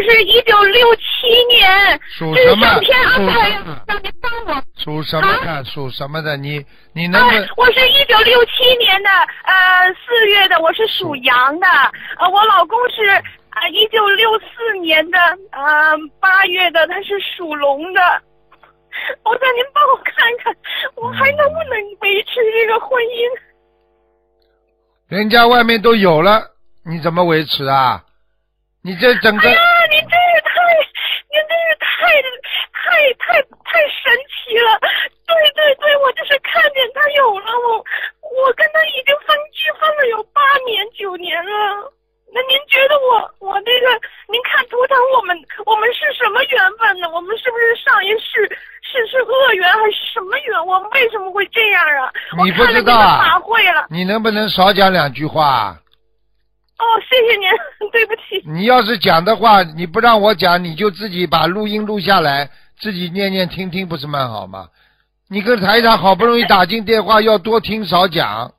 我是一九六七年，是属什么？上天安属排什么让您帮我。属什么的？属什么的？你你能不哎能？，我是一九六七年的，呃，四月的，我是属羊的，呃，我老公是啊一九六四年的，呃，八月的，他是属龙的。我让您帮我看看，我还能不能维持这个婚姻？人家外面都有了，你怎么维持啊？你这整个哎呀，您真是太，您真是太太太太神奇了！对对对，我就是看见他有了，我我跟他已经分居分了有八年九年了。那您觉得我我这个，您看图腾，我们我们是什么缘分呢？我们是不是上一世是是恶缘还是什么缘？我们为什么会这样啊？你不知道啊法会了。你能不能少讲两句话？哦，谢谢您，对不起。你要是讲的话，你不让我讲，你就自己把录音录下来，自己念念听听，不是蛮好吗？你跟台长好不容易打进电话，要多听少讲，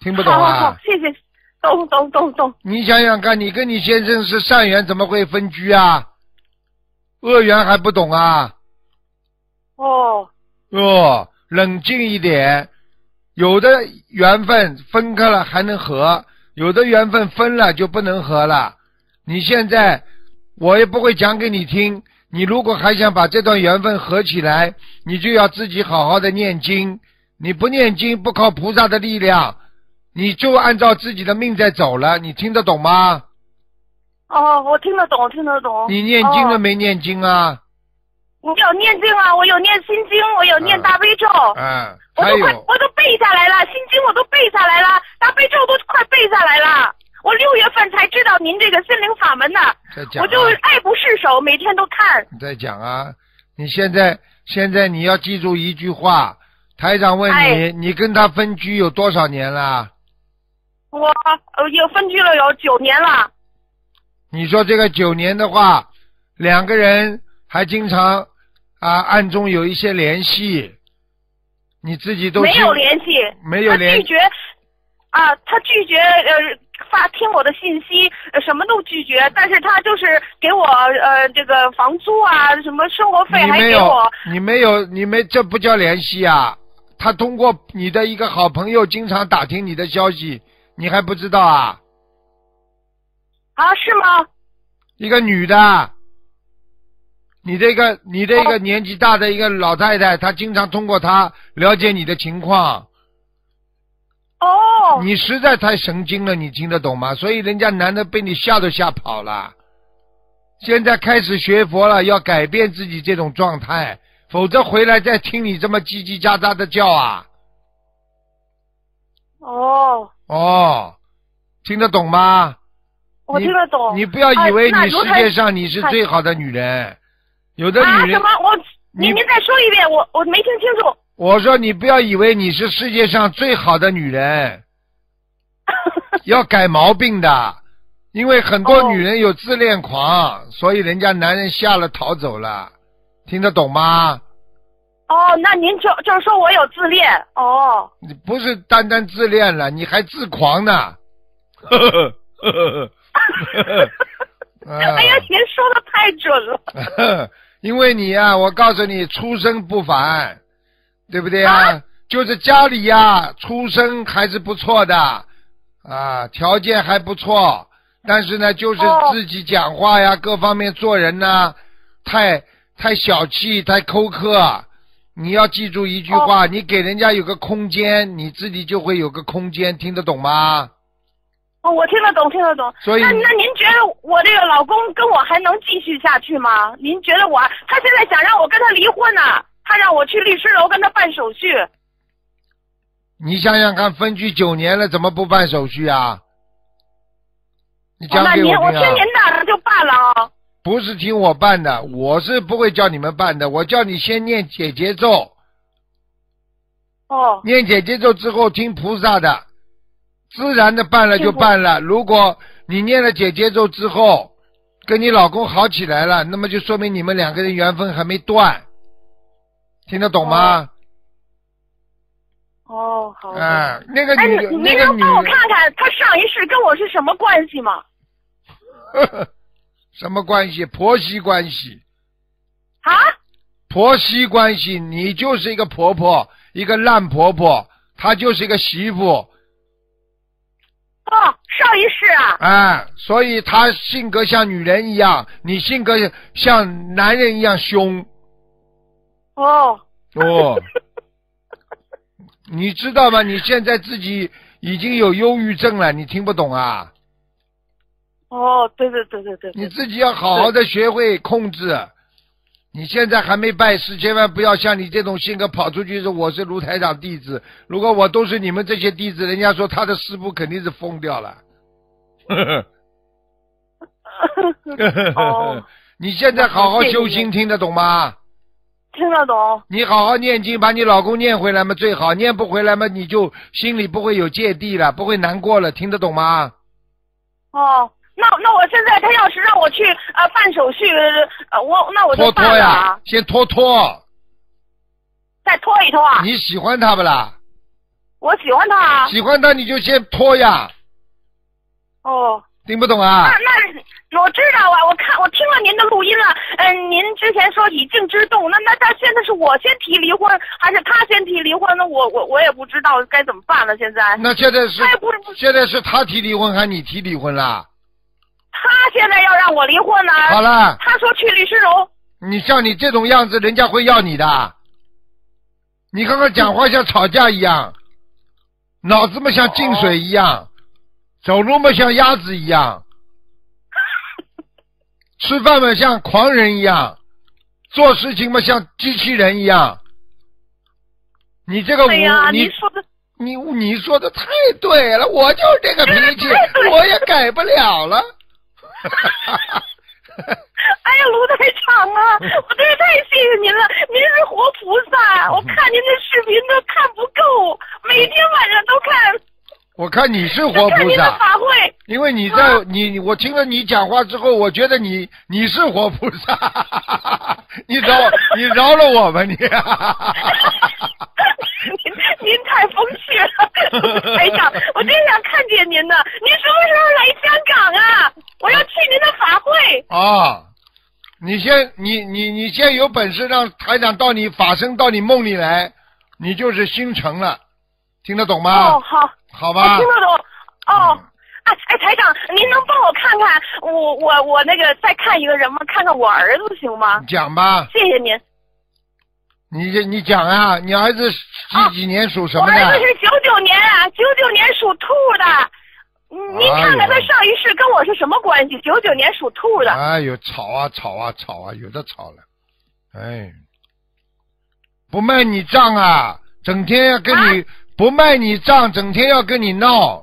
听不懂好好好啊？，谢谢，懂懂懂懂。你想想看，你跟你先生是善缘，怎么会分居啊？恶缘还不懂啊？哦，哦，冷静一点。有的缘分分开了还能合，有的缘分分了就不能合了。你现在我也不会讲给你听。你如果还想把这段缘分合起来，你就要自己好好的念经。你不念经，不靠菩萨的力量，你就按照自己的命在走了。你听得懂吗？哦，我听得懂，听得懂。你念经了哦没念经啊？我有念经啊，我有念心经，我有念大悲咒，嗯，我都快我都背下来了，心经我都背下来了，大悲咒都快背下来了。我六月份才知道您这个心灵法门的，啊。我就爱不释手，每天都看。你在讲啊，你现在现在你要记住一句话，台长问你，哎你跟他分居有多少年了？我呃有分居了有九年了，你说这个九年的话，两个人还经常啊暗中有一些联系，你自己都没有联系，没有联拒绝啊，他拒绝呃发听我的信息，呃什么都拒绝，但是他就是给我呃这个房租啊，什么生活费还给我，你没有，你没，这不叫联系啊！他通过你的一个好朋友经常打听你的消息，你还不知道啊？啊是吗？一个女的，你这个你这个哦年纪大的一个老太太，她经常通过她了解你的情况。哦，你实在太神经了，你听得懂吗？所以人家男的被你吓都吓跑了。现在开始学佛了，要改变自己这种状态，否则回来再听你这么叽叽喳喳的叫啊！哦，哦，听得懂吗？我听得懂。你不要以为你世界上你是最好的女人，有的女人啊什么？我你您您再说一遍，我我没听清楚。我说你不要以为你是世界上最好的女人，要改毛病的，因为很多哦女人有自恋狂，所以人家男人吓了逃走了，听得懂吗？哦，那您就就是说我有自恋哦。你不是单单自恋了，你还自狂呢。呵呵呵呵呵呵哎呀，您说的太准了。啊因为你呀、我告诉你，出身不凡，对不对啊？啊就是家里呀、出身还是不错的，啊，条件还不错，但是呢，就是哦自己讲话呀，各方面做人呢，太太小气，太苛刻。你要记住一句话，你给人家有个空间，你自己就会有个空间，听得懂吗？哦，我听得懂，听得懂。所以那那您觉得我这个老公跟我还能继续下去吗？您觉得我他现在想让我跟他离婚呢、他让我去律师楼跟他办手续。你想想看，分居九年了，怎么不办手续啊？你哦讲给那您我听啊！听您的，那就办了啊。不是听我办的，我是不会叫你们办的。我叫你先念解结咒，哦念解结咒之后听菩萨的，自然的办了就办了。如果你念了解结咒之后，跟你老公好起来了，那么就说明你们两个人缘分还没断，听得懂吗？哦，好的。啊，那个哎，女您那个女能帮我看看他上一世跟我是什么关系吗？什么关系？婆媳关系，啊？婆媳关系，你就是一个婆婆，一个烂婆婆，她就是一个媳妇，哦，上一世啊，哎，所以他性格像女人一样，你性格像男人一样凶，哦，哦，你知道吗？你现在自己已经有忧郁症了，你听不懂啊？哦，对对对对对，你自己要好好的学会控制。你现在还没拜师，千万不要像你这种性格跑出去说我是卢台长弟子。如果我都是你们这些弟子，人家说他的师傅肯定是疯掉了。哦，你现在好好修心，听得懂吗？听得懂。你好好念经，把你老公念回来嘛最好，念不回来嘛你就心里不会有芥蒂了，不会难过了，听得懂吗？哦，那那我现在他要是让我去呃办手续，呃我那我就拖办了拖呀啊，，先拖拖。再拖一拖啊。你喜欢他不啦？我喜欢他啊。喜欢他你就先拖呀，哦，听不懂啊那？那我知道啊，我看我听了您的录音了。嗯、您之前说以静制动，那那他现在是我先提离婚，还是他先提离婚？那我我我也不知道该怎么办了。现在那现在是他也不不，现在是他提离婚还是你提离婚啦？他现在要让我离婚呢。好了，他说去律师楼。你像你这种样子，人家会要你的。你刚刚讲话像吵架一样，脑子嘛像进水一样，走路嘛像鸭子一样，吃饭嘛像狂人一样，做事情嘛像机器人一样。你这个我你说的你你说的太对了，我就是这个脾气我也改不了了。哎呀，卢台长啊，我真是太谢谢您了，您是活菩萨，我看您的视频都看不够，每天晚上都看，我看你是活菩萨，法会。因为你在你我听了你讲话之后，我觉得你你是活菩萨，你饶你饶了我吧你。您您太风趣了，台长，我真想看见您呢。您什么时候来香港啊？我要去您的法会。啊，你先你你你先有本事让台长到你法身到你梦里来，你就是心诚了，听得懂吗？哦，好，好吧听。得懂。哦嗯，哎哎，台长，您能帮我看看我我我那个再看一个人吗？看看我儿子行吗？讲吧，谢谢您。你这你讲啊，你儿子几啊几年属什么的？儿子是九九年啊，九九年属兔的。嗯您看看他上一世跟我是什么关系？九九年属兔的。哎呦，吵啊吵啊吵啊，有的吵了，哎，不卖你账啊，整天要跟你、不卖你账，整天要跟你闹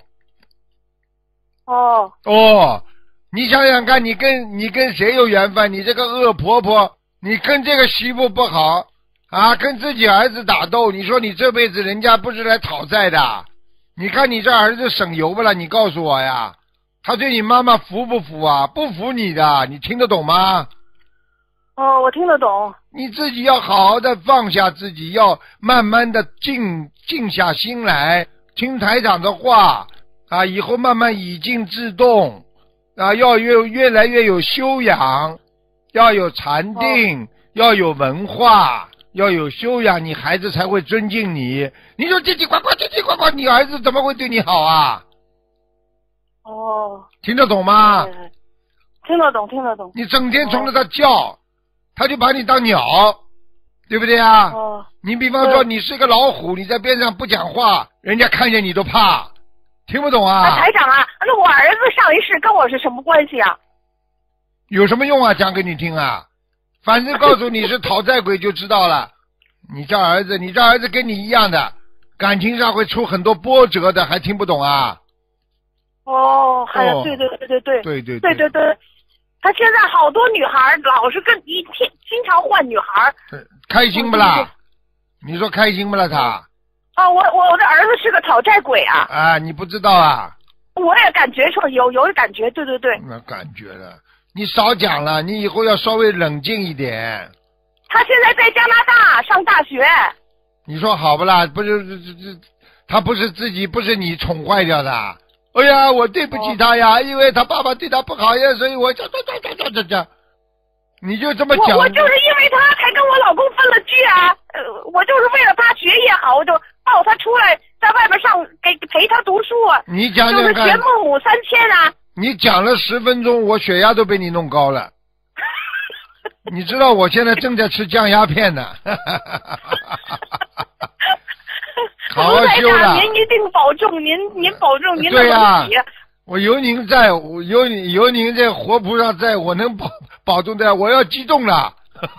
哦，哦。你想想看，你跟你跟谁有缘分？你这个恶婆婆，你跟这个媳妇不好啊，跟自己儿子打斗，你说你这辈子人家不是来讨债的？你看你这儿子省油不啦？你告诉我呀，他对你妈妈服不服啊？不服你的，你听得懂吗？哦，我听得懂。你自己要好好的放下自己，要慢慢的静静下心来，听台长的话啊，以后慢慢以静制动啊，要越越来越有修养，要有禅定，要有文化，要有修养，你孩子才会尊敬你。你说叽叽呱呱叽叽呱呱，你儿子怎么会对你好啊？哦，听得懂吗？哎听得懂，听得懂。你整天冲着他叫，他就把你当鸟，对不对啊？哦，你比方说你是个老虎，你在边上不讲话，人家看见你都怕，听不懂那啊？台长啊，那我儿子上一世跟我是什么关系啊？有什么用啊？讲给你听啊！反正告诉你是讨债鬼就知道了。你这儿子，你这儿子跟你一样的，感情上会出很多波折的，还听不懂啊？哦，还有哦对对对对对对对对对对，他现在好多女孩老是跟一天经常换女孩开心不对啦？你说开心不啦？他啊，我我我的儿子是个讨债鬼啊，啊，你不知道啊？我也感觉说有有感觉，对对对，那感觉了，你少讲了，你以后要稍微冷静一点。他现在在加拿大上大学。你说好不啦？不是这这这，他不是自己，不是你宠坏掉的。哎呀，我对不起他呀，因为他爸爸对他不好呀，所以我这这这这这这这这，你就这么讲我，我就是因为他才跟我老公分了居啊，呃，我就是为了他学业好，我就抱他出来，在外边上给陪他读书啊，你讲就是学讲看，孟母三迁啊。你讲了十分钟，我血压都被你弄高了。你知道我现在正在吃降压片呢，好好修了，您一定保重，您您保重您的对呀。我有您在，我有你有您这活菩萨在，我能保保重的，我要激动了。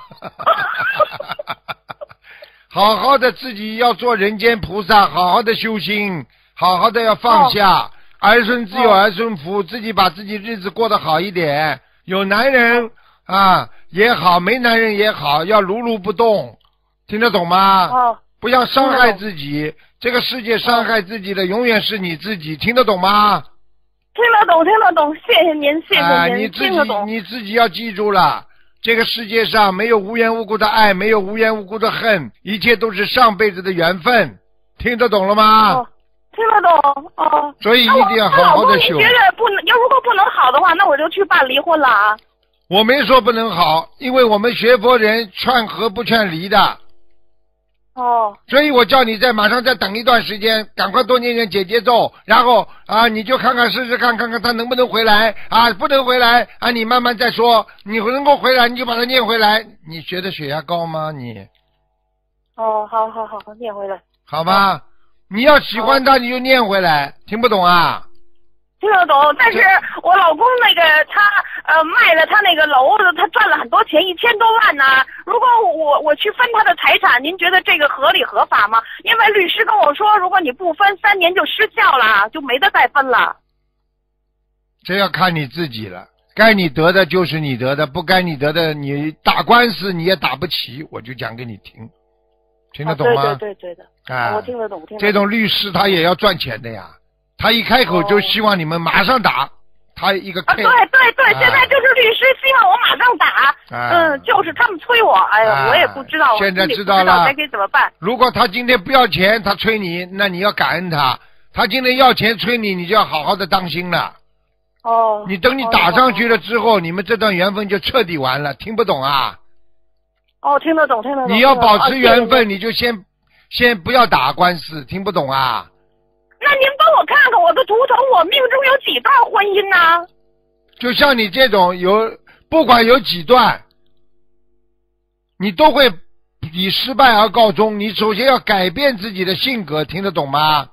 好好的自己要做人间菩萨，好好的修心，好好的要放下，儿孙自有哦儿孙福，自己把自己日子过得好一点。有男人啊也好，没男人也好，要如如不动，听得懂吗？哦，不要伤害自己，这个世界伤害自己的永远是你自己，听得懂吗？听得懂，听得懂，谢谢您，谢啊，谢您，你自己听得懂。你自己要记住了，这个世界上没有无缘无故的爱，没有无缘无故的恨，一切都是上辈子的缘分，听得懂了吗？哦，听得懂哦。所以一定要好好的修。觉得不能？要如果不能好的话，那我就去办离婚了啊。我没说不能好，因为我们学佛人劝和不劝离的，哦，所以我叫你再马上再等一段时间，赶快多念念姐姐咒，然后啊，你就看看试试看，看看他能不能回来啊，不能回来啊，你慢慢再说，你能够回来你就把他念回来。你觉得血压高吗？你哦，好好好，念回来。好吗？你要喜欢他你就念回来，听不懂啊？听得懂，但是我老公那个他呃卖了他那个楼，他赚了很多钱，一千多万呢。如果我我去分他的财产，您觉得这个合理合法吗？因为律师跟我说，如果你不分，三年就失效了，就没得再分了。这要看你自己了。该你得的就是你得的，不该你得的，你打官司你也打不起。我就讲给你听，听得懂吗？啊、对对对对的，啊，我听得懂。听得懂这种律师他也要赚钱的呀，他一开口就希望你们马上打，他一个啊，对对对，啊现在就是律师希望我马上打，啊嗯，就是他们催我，哎呀，啊我也不知道，现在知道了不知该该怎么办。如果他今天不要钱，他催你，那你要感恩他；他今天要钱催你，你就要好好的当心了。哦，你等你打上去了之后，你们这段缘分就彻底完了。听不懂啊？哦，听得懂，听得懂。你要保持缘。分，你就先先不要打官司。听不懂啊？那您帮我看看我的图腾，我命中有几段婚姻呢？就像你这种有，不管有几段，你都会以失败而告终。你首先要改变自己的性格，听得懂吗？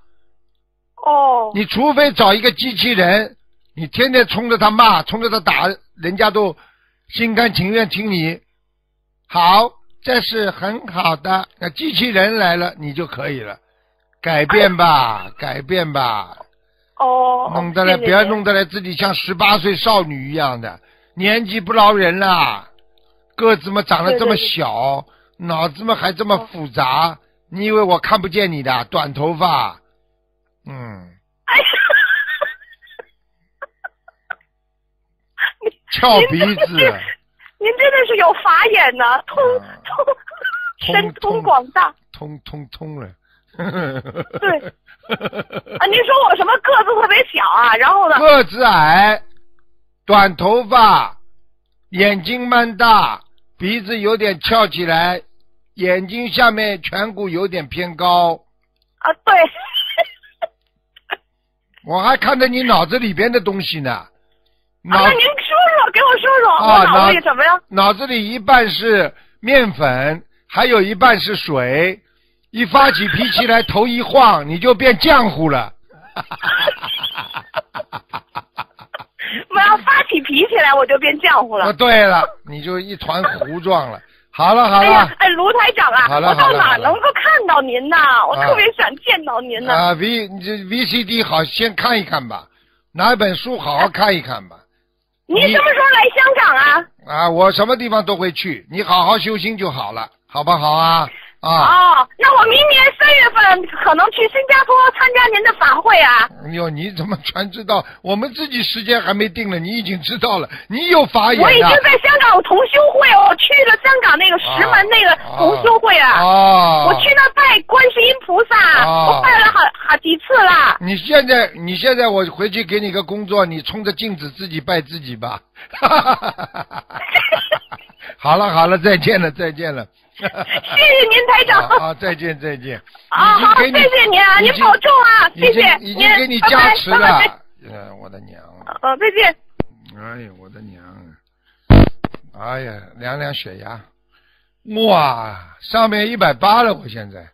哦，你除非找一个机器人，你天天冲着他骂，冲着他打，人家都心甘情愿听你。好，这是很好的。那机器人来了，你就可以了。改变吧，改变吧，哦，弄得来，不要弄得来自己像十八岁少女一样的，年纪不饶人啦，个子嘛长得这么小，脑子嘛还这么复杂，你以为我看不见你的？短头发，嗯。哎呀，翘鼻您子，您真的是有法眼呐，通啊通通神通通广大。通通通了。对啊，您说我什么个子特别小啊？然后呢？个子矮，短头发，眼睛蛮大，鼻子有点翘起来，眼睛下面颧骨有点偏高。啊，对，我还看着你脑子里边的东西呢，啊，脑那您我说说，啊我脑子里怎么样？脑子里一半是面粉，还有一半是水。一发起脾气来，头一晃，你就变浆糊了。我要发起脾气来，我就变浆糊啊，了。对了，你就一团糊状了。好了好了哎呀，，哎，卢台长啊，我到哪能够看到您呢？我啊特别想见到您呢。啊，V 你这 VCD 好，先看一看吧，拿一本书好好看一看吧。您什么时候来香港啊？啊，我什么地方都会去，你好好修心就好了，好不好啊？啊。哦，那我明年三月份可能去新加坡参加您的法会啊。哟，你怎么全知道？我们自己时间还没定呢，你已经知道了，你有法眼我已经。在香港同修会，我去了香港那个石门那个同修会啊。哦。我去那拜观世音菩萨，哦我拜了好好几次了。你现在，你现在我回去给你个工作，你冲着镜子自己拜自己吧。好了好了，再见了再见了。谢谢您台长。啊啊，再见再见。啊好，谢已经给你谢您啊，您保重啊，谢谢已经给你加持了拜拜。呃，我的娘啊！呃，再见。哎呀，我的娘啊！哎呀，量量血压，哇，上面一百八了，我现在。